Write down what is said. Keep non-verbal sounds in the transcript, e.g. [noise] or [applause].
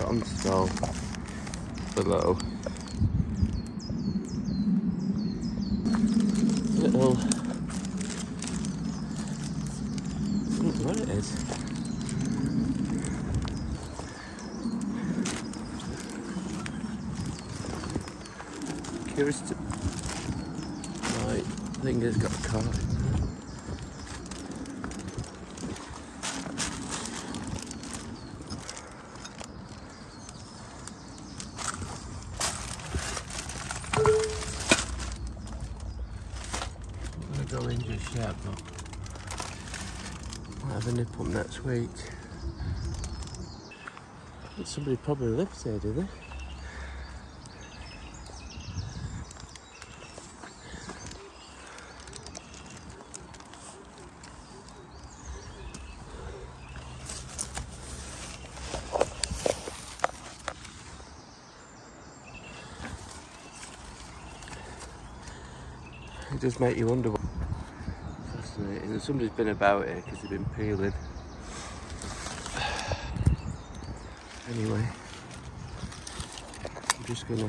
on the stove below. Little. I what it is. Curious to. My finger's got caught. Gonna go in just yet, but I'll have a nip up next week. Somebody probably lives there, do they? It does make you wonder. Fascinating. And somebody's been about here because they've been peeling. [sighs] Anyway, I'm just gonna